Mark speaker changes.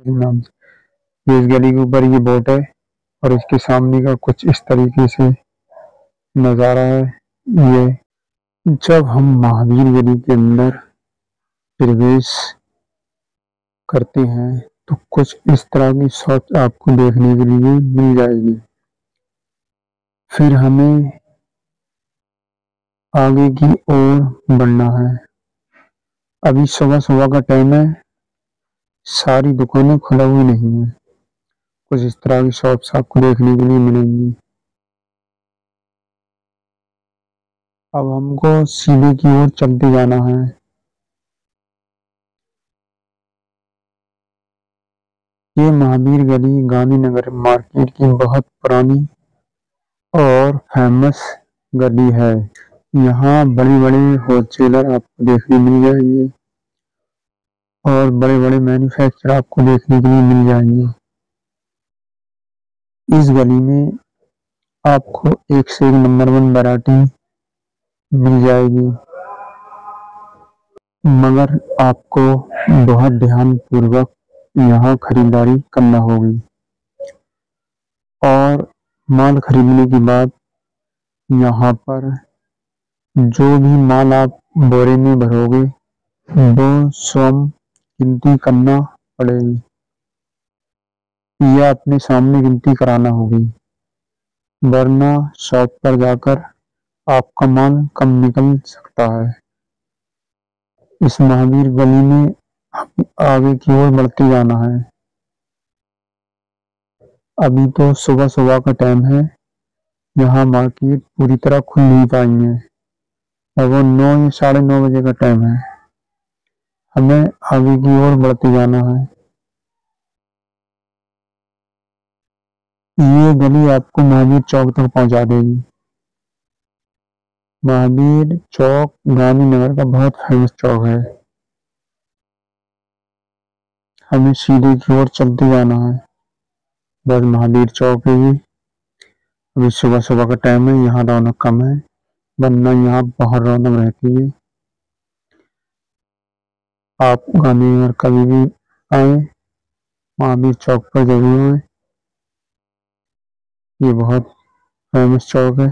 Speaker 1: नाम से इस गली के ऊपर ये बोट है और इसके सामने का कुछ इस तरीके से नज़ारा है। ये जब हम महावीर गली के अंदर प्रवेश करते हैं तो कुछ इस तरह की शॉप आपको देखने के लिए मिल जाएगी। फिर हमें आगे की ओर बढ़ना है। अभी सुबह सुबह का टाइम है। सारी दुकानें खुला हुई नहीं है। कुछ इस तरह की शॉप्स आपको देखने के लिए मिलेंगी। अब हमको सीधे की ओर चलते जाना है। ये महावीर गली गांधीनगर मार्केट की बहुत पुरानी और फ़ेमस गली है। यहाँ बड़े बड़े होलसेलर आपको देखने मिल जाएँगे। और बड़े बड़े मैन्युफैक्चर आपको देखने के लिए मिल जाएँगे। इस गली में आपको एक से एक नंबर वन वैरायटी मिल जाएगी। मगर आपको बहुत ध्यान पूर्वक यहाँ खरीदारी करना होगी। और माल खरीदने के बाद यहाँ पर जो भी माल आप बोरे में भरोगे, वो स्वयं गिनती करना पड़ेगी। या अपने सामने गिनती कराना होगी। वरना शॉप पर जाकर आपका माल कम निकल सकता है। इस महावीर गली में आगे की ओर बढ़ते जाना है। अभी तो सुबह सुबह का टाइम है। यहाँ मार्केट पूरी तरह खुल नहीं पाई है। और वो नौ या साढ़े नौ बजे का टाइम है। हमें आगे की ओर बढ़ते जाना है। ये गली आपको महावीर चौक तक पहुँचा देगी। महावीर चौक गांधीनगर का बहुत फ़ेमस चौक है। हमें सीधे की ओर चलते जाना है। बस महावीर चौक है। ये अभी सुबह सुबह का टाइम है, यहाँ रौनक कम है। वरना यहाँ बहुत रौनक रहती है। आप गांधी नगर कभी भी आए, महावीर चौक पर ज़रूर आए। ये बहुत फ़ेमस चौक है।